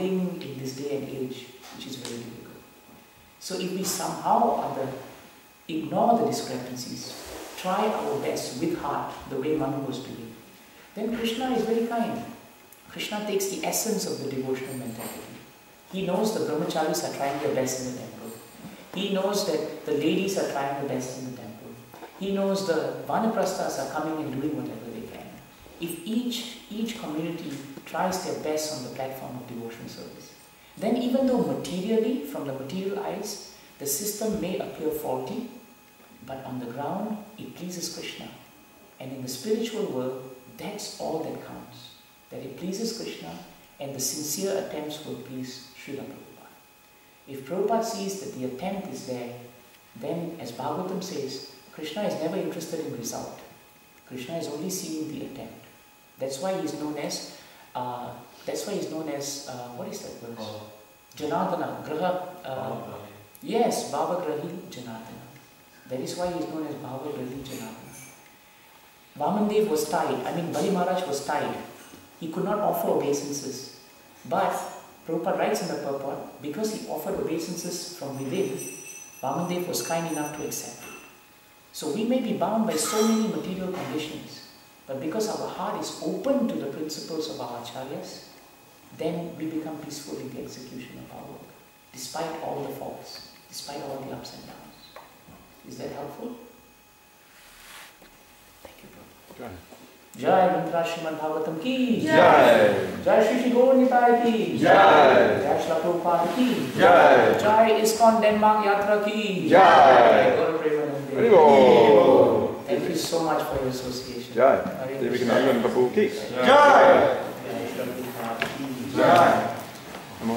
in this day and age, which is very difficult. So if we somehow or other ignore the discrepancies, try our best with heart, the way Manu was doing, then Krishna is very kind. Krishna takes the essence of the devotional mentality. He knows the brahmacharis are trying their best in the temple. He knows that the ladies are trying their best in the temple. He knows the vanaprasthas are coming and doing whatever. If each, each community tries their best on the platform of devotional service, then even though materially, from the material eyes, the system may appear faulty, but on the ground, it pleases Krishna. And in the spiritual world, that's all that counts. That it pleases Krishna and the sincere attempts will please Srila Prabhupada. If Prabhupada sees that the attempt is there, then as Bhagavatam says, Krishna is never interested in result. Krishna is only seeing the attempt. That's why he's known as, uh, that's why he's known as, uh, what is that verse? Janardana, Graha, uh, yes, Bhava Grahi Janardana. That is why he is known as Bhava Grahi Janardana. Vamandev was tied, I mean Bali Maharaj was tied. He could not offer obeisances. But Prabhupada writes in the purport, because he offered obeisances from within, Vamandev was kind enough to accept. So we may be bound by so many material conditions, but because our heart is open to the principles of our acharyas, then we become peaceful in the execution of our work, despite all the faults, despite all the ups and downs. Is that helpful? Thank you, Prabhu. जय मंत्रा श्रीमद भागवतम की जय जय श्री श्री गौर निताय की जय जय श्री प्रभुपाद की जय जय इस्कॉन डेनमार्क यात्रा की जय गौर प्रेमानंदे Very good. Thank you so much for your association. Jai. Ewige Name und Babuki. Jai. Jai. Namo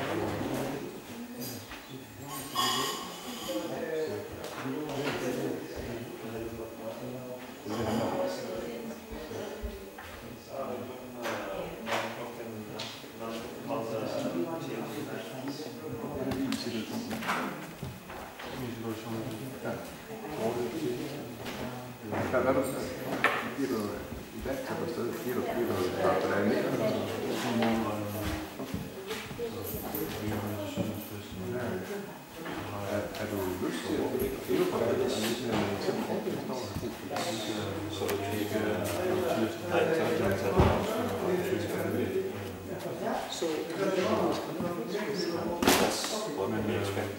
So, That's what. I'm surprised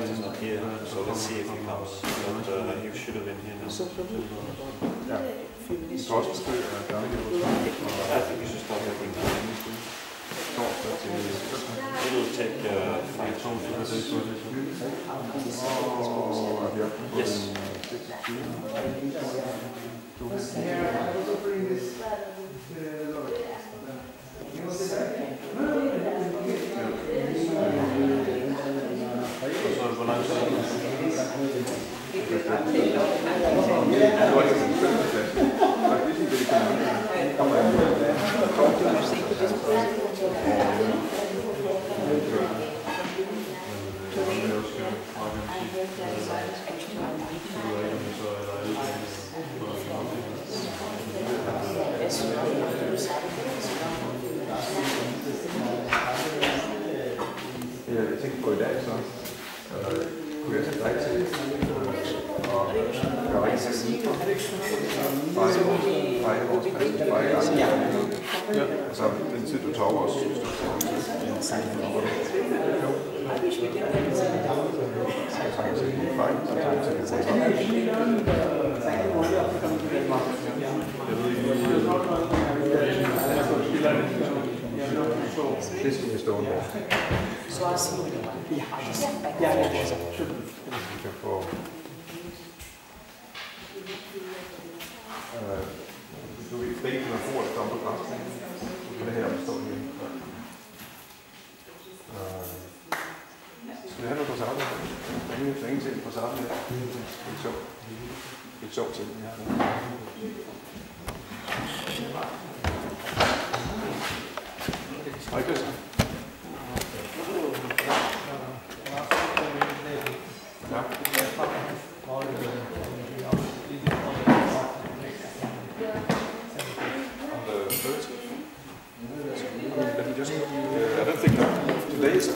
he's not here, so let's see if he comes. But uh, he should have been here now. so Prabhu, Ja. few Du minutes. kan også besøge uh, børnehjælp I think we should start looking. torsdag. It will take uh, five to Og vi oppe på Yes. Den Freihaus, Freihaus. Ja. ja. Also Ja. Institut Tauers. This is the one. Uh, Nu er vi fri fra fort frem på pladsen. Nu kan det her stå her. Øh, skal vi have noget på sammen? Der er jo ingen til på sammen her. Det er sjovt. Det er sjovt til, vi har Hej Christian. Just, I don't think today is